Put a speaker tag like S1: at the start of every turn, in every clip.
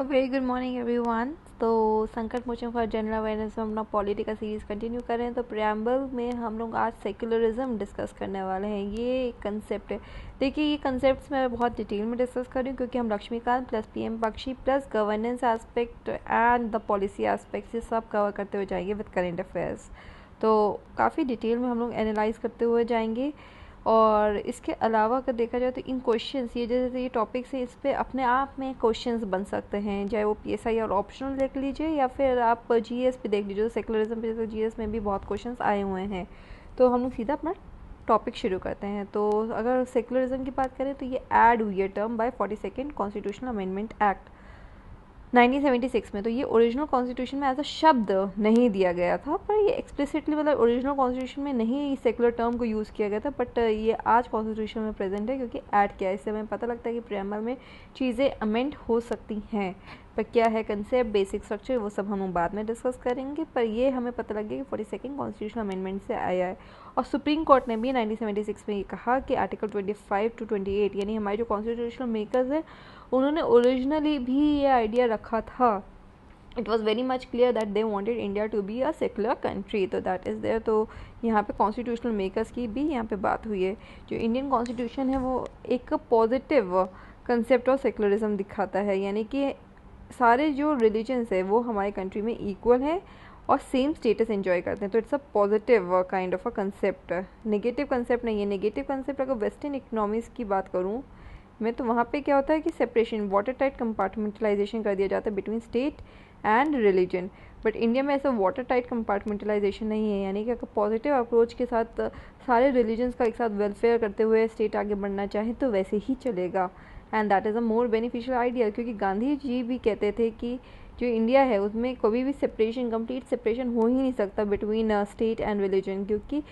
S1: Very good morning everyone तो संकट मोचन for general awareness में अपना पॉलिटी का सीरीज़ कंटिन्यू कर रहे हैं। तो प्रियम्बल में हम लोग आज सेक्युलरिज्म डिस्कस करने वाले हैं। ये एक कंसेप्ट है। देखिए, ये कंसेप्ट मैं बहुत डिटेल में डिस्कस कर रही हूँ क्योंकि हम Laxmikanth plus P M Bakshi plus governance aspect and the policy aspect ये सब कवर करते हुए जाएँगे विद करेंट अफेयर्स तो काफ़ी डिटेल में हम लोग एनालाइज करते हुए जाएँगे। और इसके अलावा अगर देखा जाए तो इन क्वेश्चंस ये जैसे ये टॉपिक्स है, इस पर अपने आप में क्वेश्चंस बन सकते हैं। चाहे वो पी एस आई और ऑप्शनल देख लीजिए या फिर आप जी एस पे देख लीजिए जो सेकुलरिज्म पे, जैसे जी एस में भी बहुत क्वेश्चन आए हुए हैं। तो हम लोग सीधा अपना टॉपिक शुरू करते हैं। तो अगर सेकुलरिज्म की बात करें तो ये ऐड हुई है term by forty second constitutional amendment act 1976 में। तो ये ओरिजिनल कॉन्स्टिट्यूशन में एज अ शब्द नहीं दिया गया था, पर ये एक्सप्लिसिटली मतलब ओरिजिनल कॉन्स्टिट्यूशन में नहीं सेकुलर टर्म को यूज़ किया गया था बट ये आज कॉन्स्टिट्यूशन में प्रेजेंट है, क्योंकि ऐड किया है। इससे हमें पता लगता है कि प्रेमल में चीज़ें अमेंड हो सकती हैं। पर क्या है कंसेप्ट बेसिक स्ट्रक्चर वो सब हम बाद में डिस्कस करेंगे। पर ये हमें पता लग गया कि फोर्टी सेकेंड कॉन्स्टिट्यूशन अमेंडमेंट से आया है। और सुप्रीम कोर्ट ने भी 1976 में ये कहा कि आर्टिकल 25 टू 28 यानी हमारे जो कॉन्स्टिट्यूशनल मेकर्स हैं, उन्होंने ओरिजिनली भी ये आइडिया रखा था। It was very much clear that they wanted India to be a secular country तो दैट इज़ देयर तो यहाँ पे कॉन्स्टिट्यूशनल मेकर्स की भी यहाँ पे बात हुई है। जो इंडियन कॉन्स्टिट्यूशन है, वो एक पॉजिटिव कंसेप्ट ऑफ़ सेकुलरिज्म दिखाता है। यानी कि सारे जो रिलीजन्स है, वो हमारे कंट्री में इक्वल है और सेम स्टेटस एंजॉय करते हैं। तो it's a positive kind of a concept negative concept नहीं है। नेगेटिव कंसेप्ट अगर वेस्टर्न इकनॉमीज़ की बात करूँ, मैं तो वहाँ पे क्या होता है कि सेपरेशन वाटर टाइट कंपार्टमेंटलाइजेशन कर दिया जाता है between state and religion but India में ऐसा वाटर टाइट कंपार्टमेंटलाइजेशन नहीं है। यानी कि अगर पॉजिटिव अप्रोच के साथ, सारे रिलीजन्स का एक साथ वेलफेयर करते हुए स्टेट आगे बढ़ना चाहे तो वैसे ही चलेगा। And that is a more beneficial idea क्योंकि गांधी जी भी कहते थे कि जो इंडिया है, उसमें कभी भी सेपरेशन कंप्लीट सेपरेशन हो ही नहीं सकता बिटवीन स्टेट एंड रिलीजन क्योंकि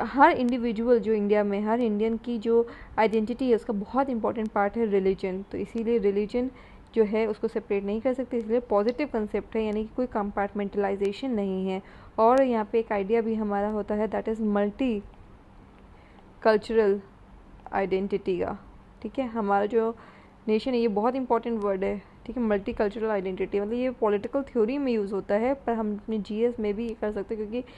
S1: हर इंडिविजुअल जो इंडिया में, हर इंडियन की जो आइडेंटिटी है, उसका बहुत इंपॉर्टेंट पार्ट है रिलीजन तो इसीलिए रिलीजन जो है, उसको सेपरेट नहीं कर सकते, इसलिए पॉजिटिव कंसेप्ट है, यानी कि कोई कंपार्टमेंटलाइजेशन नहीं है। और यहाँ पे एक आइडिया भी हमारा होता है that is multi cultural identity का। ठीक है? हमारा जो नेशन है, ये बहुत इंपॉर्टेंट वर्ड है, ठीक है? मल्टी कल्चरल आइडेंटिटी मतलब ये पॉलिटिकल थ्योरी में यूज़ होता है, पर हम अपने जीएस में भी कर सकते हैं, क्योंकि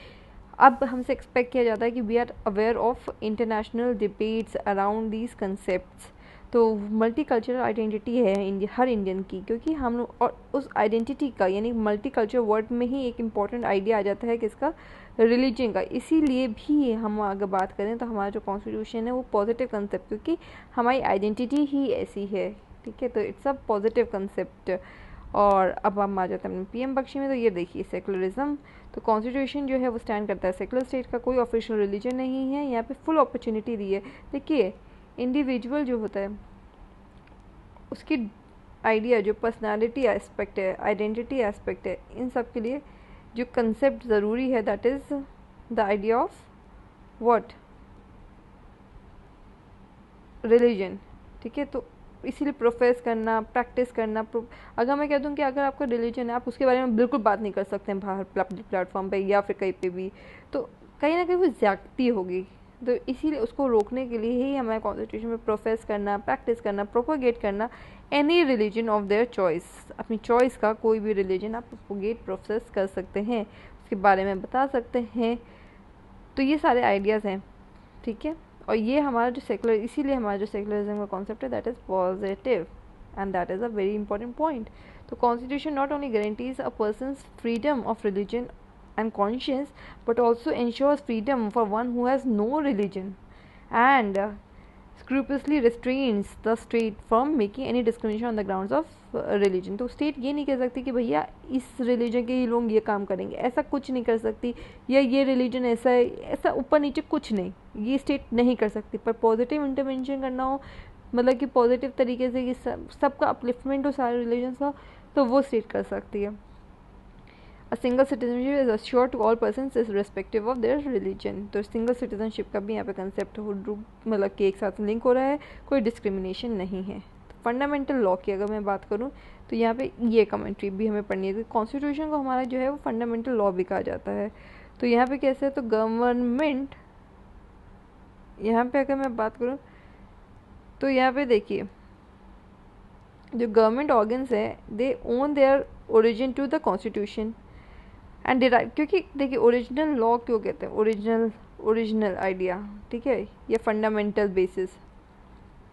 S1: अब हमसे एक्सपेक्ट किया जाता है कि we are aware of international debates around these concept तो मल्टी कल्चरल आइडेंटिटी है इंडिया हर इंडियन की, क्योंकि हम और उस आइडेंटिटी का, यानी मल्टी कल्चर वर्ड में ही एक इंपॉर्टेंट आइडिया आ जाता है किसका रिलीजन का। इसीलिए भी हम अगर बात करें तो हमारा जो कॉन्स्टिट्यूशन है वो पॉजिटिव कंसेप्ट क्योंकि हमारी आइडेंटिटी ही ऐसी है, ठीक है? तो इट्स अ पॉजिटिव कंसेप्ट और अब हम आ जाते हैं पीएम बख्शी में तो ये देखिए सेकुलरिज्म तो कॉन्स्टिट्यूशन जो है वो स्टैंड करता है। सेकुलर स्टेट का कोई ऑफिशियल रिलीजन नहीं है, यहाँ पे फुल अपॉर्चुनिटी दी है। देखिए इंडिविजुअल जो होता है, उसकी आइडिया जो पर्सनालिटी एस्पेक्ट है आइडेंटिटी एस्पेक्ट है, इन सब के लिए जो कंसेप्ट ज़रूरी है that is the idea of what religion ठीक है? तो इसीलिए प्रोफेस करना प्रैक्टिस करना अगर मैं कह दूँ कि अगर आपका रिलीजन है, आप उसके बारे में बिल्कुल बात नहीं कर सकते हैं बाहर प्लेटफॉर्म पे या फिर कहीं पे भी तो कहीं ना कहीं वो ज्यादती होगी। तो इसीलिए उसको रोकने के लिए ही हमें कॉन्स्टिट्यूशन में प्रोफेस करना प्रैक्टिस करना प्रोपोगेट करना any religion of their choice अपनी चॉइस का कोई भी रिलीजन आप प्रोपोगेट प्रोसेस कर सकते हैं, उसके बारे में बता सकते हैं। तो ये सारे आइडियाज़ हैं, ठीक है? और ये हमारा जो सेकुलर इसीलिए हमारा जो सेकुलरिज्म का कॉन्सेप्ट है that is positive and that is a very important point तो constitution not only guarantees a person freedom of religion and conscience but also ensures freedom for one who has no religion and uh, scrupulously restrains the state from making any discrimination on the grounds of religion तो state ये नहीं कह सकती कि भैया इस religion के ही लोग ये काम करेंगे। ऐसा कुछ नहीं कर सकती। या ये रिलीजन ऐसा ऐसा ऊपर नीचे कुछ नहीं। ये स्टेट नहीं कर सकती। पर पॉजिटिव इंटरवेंशन करना हो मतलब कि पॉजिटिव तरीके से कि सब सबका अपलिफ्टमेंट हो सारे रिलीजन का तो वो स्टेट कर सकती है। A single citizenship is assure to all person is respective of their religion तो सिंगल सिटीजनशिप का भी यहाँ पे कंसेप्ट मतलब के एक साथ लिंक हो रहा है, कोई डिस्क्रिमिनेशन नहीं है। फंडामेंटल लॉ की अगर मैं बात करूँ तो यहाँ पे ये कमेंट्री भी हमें पढ़नी है कॉन्स्टिट्यूशन को हमारा जो है वो फंडामेंटल लॉ भी कहा जाता है। तो यहाँ पे कैसे है तो गवर्नमेंट यहाँ पे अगर मैं बात करूँ तो यहाँ पे देखिए, जो गवर्नमेंट ऑर्गन्स है they own their origin to the constitution and derive क्योंकि देखिए ओरिजिनल लॉ क्यों कहते हैं? ओरिजिनल ओरिजिनल आइडिया ठीक है? या फंडामेंटल बेसिस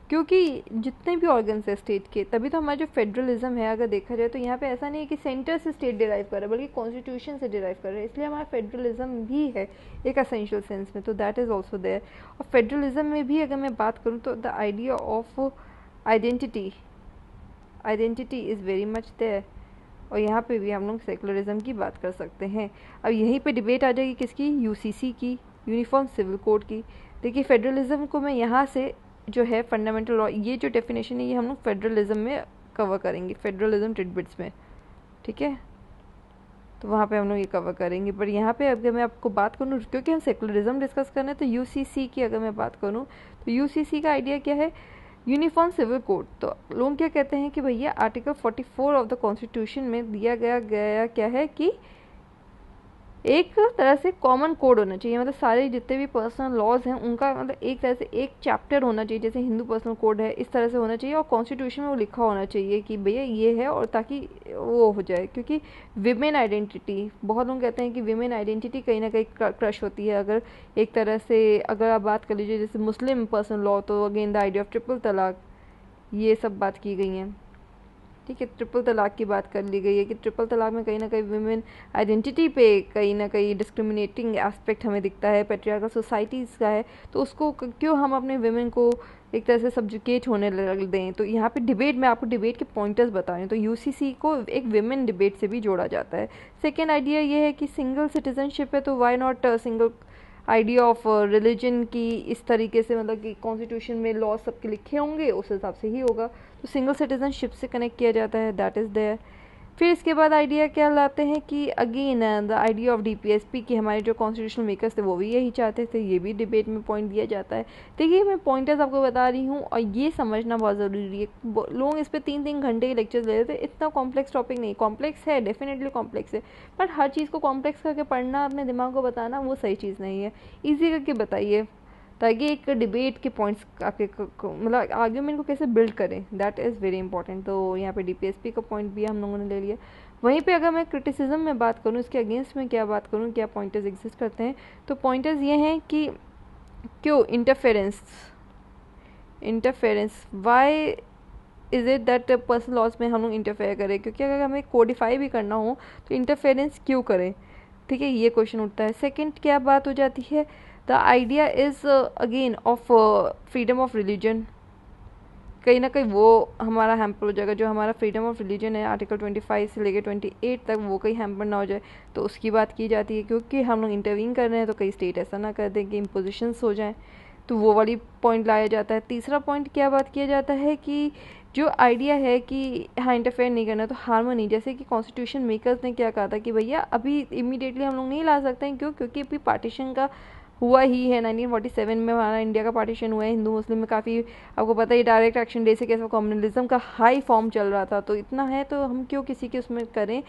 S1: क्योंकि जितने भी ऑर्गन्स है स्टेट के, तभी तो हमारा जो फेडरलिज्म है, अगर देखा जाए तो यहाँ पे ऐसा नहीं है कि सेंटर से स्टेट डिराइव कर रहा है, बल्कि कॉन्स्टिट्यूशन से डिराइव कर रहा है। इसलिए हमारा फेडरलिज्म भी है एक असेंशियल सेंस में तो दैट इज़ ऑल्सो देयर और फेडरलिज्म में भी अगर मैं बात करूँ तो the idea of identity identity is very much there और यहाँ पे भी हम लोग सेकुलरिज्म की बात कर सकते हैं। अब यहीं पे डिबेट आ जाएगी किसकी? यूसीसी की यूनिफॉर्म सिविल कोड की। देखिए फेडरलिज्म को मैं यहाँ से जो है फंडामेंटल लॉ ये जो डेफिनेशन है, ये हम लोग फेडरलिज्म में कवर करेंगे फेडरलिज्म टिडबिट्स में। ठीक है? तो वहाँ पे हम लोग ये कवर करेंगे। पर यहाँ पे अगर मैं आपको बात करूँ, क्योंकि हम सेकुलरिज्म डिस्कस कर रहे हैं तो यूसीसी की अगर मैं बात करूँ तो यूसीसी का आइडिया क्या है? Uniform civil code. तो लोग क्या कहते हैं कि भैया आर्टिकल 44 ऑफ़ द कॉन्स्टिट्यूशन में दिया गया गया क्या है कि एक तरह से कॉमन कोड होना चाहिए। मतलब सारे जितने भी पर्सनल लॉज हैं, उनका मतलब एक तरह से एक चैप्टर होना चाहिए, जैसे हिंदू पर्सनल कोड है, इस तरह से होना चाहिए और कॉन्स्टिट्यूशन में वो लिखा होना चाहिए कि भैया ये है और ताकि वो हो जाए। क्योंकि विमेन आइडेंटिटी बहुत लोग कहते हैं कि विमेन आइडेंटिटी कहीं ना कहीं क्रश होती है। अगर एक तरह से, अगर आप बात कर लीजिए, जैसे मुस्लिम पर्सनल लॉ तो again the idea of triple talaq ये सब बात की गई हैं। ठीक है ट्रिपल तलाक की बात कर ली गई है कि ट्रिपल तलाक में कहीं ना कहीं वुमेन आइडेंटिटी पे कहीं ना कहीं डिस्क्रिमिनेटिंग एस्पेक्ट हमें दिखता है पेट्रियार्कल सोसाइटीज़ का है तो उसको क्यों हम अपने वुमेन को एक तरह से सब्जुकेट होने लग दें? तो यहाँ पे डिबेट में आपको डिबेट के पॉइंटर्स बता रहे हैं तो यूसीसी को एक विमेन डिबेट से भी जोड़ा जाता है। सेकेंड आइडिया ये है कि सिंगल सिटीजनशिप है तो why not single idea of religion की इस तरीके से मतलब कि कॉन्स्टिट्यूशन में लॉ सबके लिखे होंगे, उस हिसाब से ही होगा। तो सिंगल सिटीजनशिप से कनेक्ट किया जाता है दैट इज़ देयर फिर इसके बाद आइडिया क्या लाते हैं कि again the idea of DPSP कि हमारे जो कॉन्स्टिट्यूशनल मेकर्स थे, वो भी यही चाहते थे, ये भी डिबेट में पॉइंट दिया जाता है। देखिए, मैं पॉइंटर्स आपको बता रही हूँ और ये समझना बहुत ज़रूरी है। लोग इस पर तीन तीन घंटे के लेक्चर्स ले रहे थे, इतना कॉम्प्लेक्स टॉपिक नहीं कॉम्प्लेक्स है डेफिनेटली कॉम्प्लेक्स है बट हर चीज़ को कॉम्प्लेक्स करके पढ़ना, अपने दिमाग को बताना, वो सही चीज़ नहीं है। ईजी करके बताइए। ताकि एक डिबेट के पॉइंट्स आपके मतलब आर्ग्यूमेंट को कैसे बिल्ड करें? दैट इज़ वेरी इंपॉर्टेंट तो यहाँ पे डीपीएसपी का पॉइंट भी हम लोगों ने ले लिया। वहीं पे अगर मैं क्रिटिसिज्म में बात करूँ, इसके अगेंस्ट में क्या बात करूँ, क्या पॉइंटर्स एग्जिस्ट करते हैं तो पॉइंटर्स ये हैं कि क्यों interference interference why is it that personal laws में हम लोग इंटरफेयर करें? क्योंकि अगर हमें कोडिफाई भी करना हो तो इंटरफेरेंस क्यों करें? ठीक है, ये क्वेश्चन उठता है। सेकंड क्या बात हो जाती है? The idea is again of freedom of religion कहीं ना कहीं वो हमारा हैम्पर हो जाएगा। जो हमारा फ्रीडम ऑफ़ रिलीजन है आर्टिकल 25 से लेकर 28 तक, वो कहीं हैम्पर ना हो जाए। तो उसकी बात की जाती है, क्योंकि हम लोग इंटरवीन कर रहे हैं तो कई स्टेट ऐसा ना कर दें कि इम्पोजिशंस हो जाएँ। तो वो वाली पॉइंट लाया जाता है। तीसरा पॉइंट क्या बात किया जाता है कि जो आइडिया है कि हाँ इंटरफेयर नहीं करना तो हारमोनी जैसे कि कॉन्स्टिट्यूशन मेकर्स ने क्या कहा था कि भैया, अभी इमीडिएटली हम लोग नहीं ला सकते हैं। क्यों? क्योंकि अभी पार्टीशन का हुआ ही है। 1947 में हमारा इंडिया का पार्टीशन हुआ है। हिंदू, मुस्लिम में काफ़ी, आपको पता है डायरेक्ट एक्शन डे से कैसे कम्युनलिज्म का हाई फॉर्म चल रहा था। तो इतना है तो हम क्यों किसी के उसमें करें?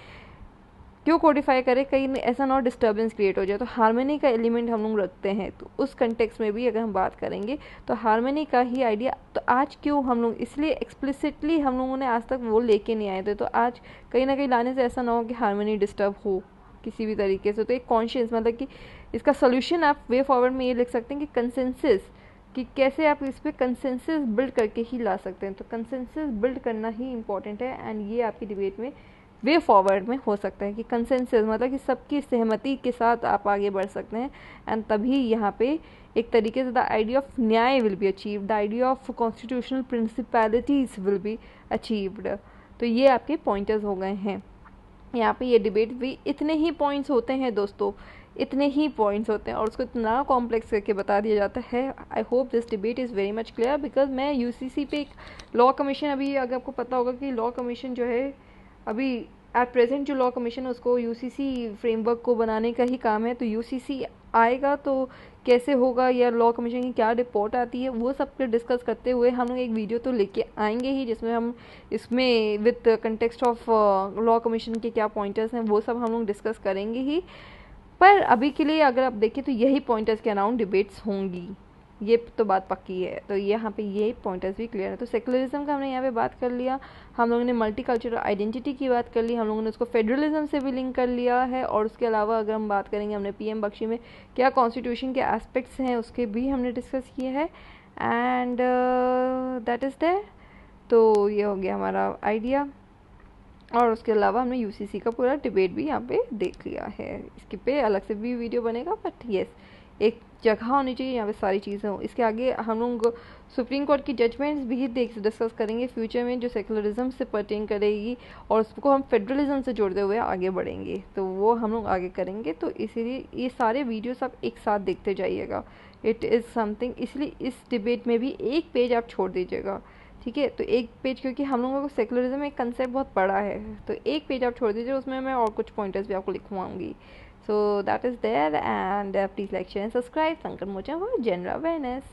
S1: क्यों कोडिफाई करें? कहीं ऐसा ना डिस्टर्बेंस क्रिएट हो जाए। तो हारमोनी का एलिमेंट हम लोग रखते हैं। तो उस कंटेक्स में भी अगर हम बात करेंगे तो हारमोनी का ही आइडिया तो आज क्यों हम लोग इसलिए एक्सप्लिसिटली हम लोगों ने आज तक वो लेके नहीं आए थे। तो आज कहीं ना कहीं लाने से ऐसा ना हो कि हारमोनी डिस्टर्ब हो किसी भी तरीके से। तो एक कॉन्शियस मतलब कि इसका सोल्यूशन आप वे फॉरवर्ड में ये लिख सकते हैं कि कंसेंसिस कि कैसे आप इस पर कंसेंसिस बिल्ड करके ही ला सकते हैं। तो कंसेंसिस बिल्ड करना ही इंपॉर्टेंट है। एंड ये आपकी डिबेट में वे फॉरवर्ड में हो सकता है कि कंसेंसस मतलब कि सबकी सहमति के साथ आप आगे बढ़ सकते हैं। एंड तभी यहाँ पे एक तरीके से the idea of nyaya will be achieve the idea of constitutional principalities will be achieved तो ये आपके पॉइंटर्स हो गए हैं। यहाँ पे ये डिबेट भी इतने ही पॉइंट्स होते हैं दोस्तों, इतने ही पॉइंट्स होते हैं। और उसको इतना कॉम्प्लेक्स करके बता दिया जाता है। I hope this debate is very much clear because मैं यूसीसी पे एक लॉ कमीशन अभी अगर आपको पता होगा कि लॉ कमीशन जो है अभी एट प्रेजेंट जो लॉ कमीशन है, उसको यूसीसी फ्रेमवर्क को बनाने का ही काम है तो यूसीसी आएगा तो कैसे होगा या लॉ कमीशन की क्या रिपोर्ट आती है, वो सब पे डिस्कस करते हुए हम एक वीडियो तो लेके आएँगे ही, जिसमें हम इसमें with context of law commission के क्या पॉइंटर्स हैं, वो सब हम लोग डिस्कस करेंगे ही। पर अभी के लिए अगर आप देखें तो यही पॉइंटर्स के अराउंड डिबेट्स होंगी। ये तो बात पक्की है। तो यहाँ पे ये पॉइंटर्स भी क्लियर है। तो सेकुलरिज्म का हमने यहाँ पे बात कर लिया। हम लोगों ने मल्टी कल्चरल आइडेंटिटी की बात कर ली। हम लोगों ने उसको फेडरलिज्म से भी लिंक कर लिया है। और उसके अलावा अगर हम बात करेंगे हमने पीएम बख्शी में, क्या कॉन्स्टिट्यूशन के एस्पेक्ट्स हैं, उसके भी हमने डिस्कस किए हैं। एंड दैट इज़ देयर तो ये हो गया हमारा आइडिया और उसके अलावा हमने यूसीसी का पूरा डिबेट भी यहाँ पे देख लिया है। इसके पे अलग से भी वीडियो बनेगा बट येस एक जगह होनी चाहिए यहाँ पे सारी चीज़ें हो। इसके आगे हम लोग सुप्रीम कोर्ट की जजमेंट्स भी देख डिस्कस करेंगे फ्यूचर में जो सेकुलरिज्म से पर्टेन करेगी और उसको हम फेडरलिज्म से जोड़ते हुए आगे बढ़ेंगे। तो वो हम लोग आगे करेंगे। तो इसीलिए ये सारे वीडियोस आप एक साथ देखते जाइएगा। इट इज़ समथिंग इसलिए इस डिबेट में भी एक पेज आप छोड़ दीजिएगा। ठीक है? तो एक पेज क्योंकि हम लोगों को सेकुलरिज्म एक कंसेप्ट बहुत बड़ा है। तो एक पेज आप छोड़ दीजिए, उसमें मैं और कुछ पॉइंटर्स भी आपको लिखवाऊँगी। So that is there and uh, please like, share and subscribe. Sankar Mocha for general awareness.